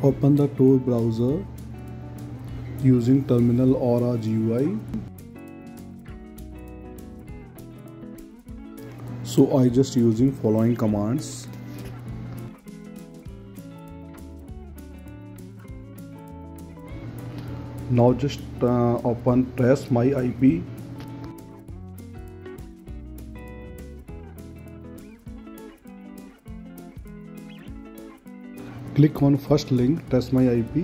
Open the Tor browser using terminal or a GUI. So I just using following commands. Now just uh, open trace my IP click on first link test my IP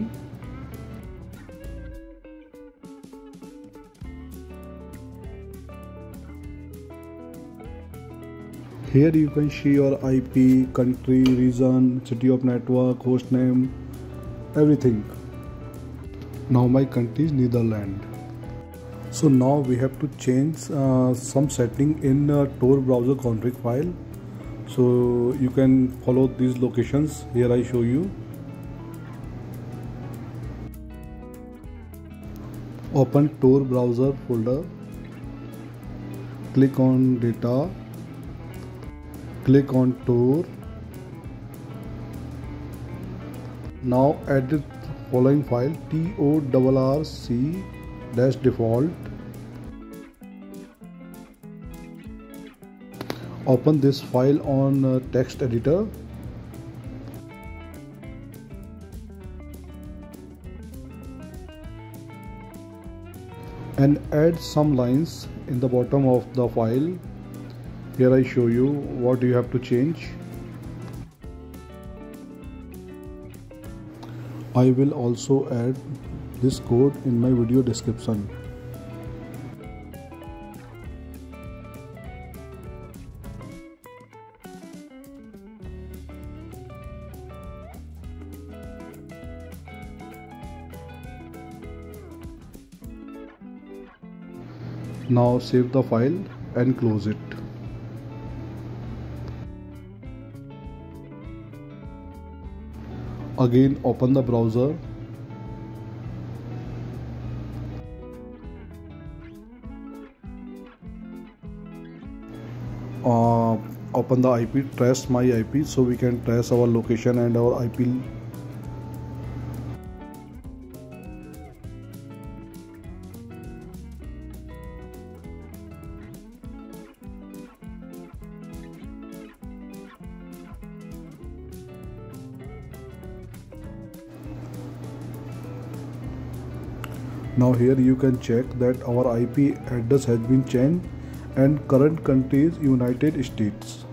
here you can see your IP country region city of network host name everything. Now my country is Netherlands. So now we have to change uh, some setting in uh, Tor browser config file so you can follow these locations. Here I show you. Open Tor browser folder. Click on data. Click on Tor. Now the following file. Torrc default open this file on uh, text editor. And add some lines in the bottom of the file. Here I show you what you have to change. I will also add this code in my video description Now save the file and close it. Again open the browser. Uh, open the IP, trace my IP so we can trace our location and our IP now here you can check that our IP address has been changed and current country is United States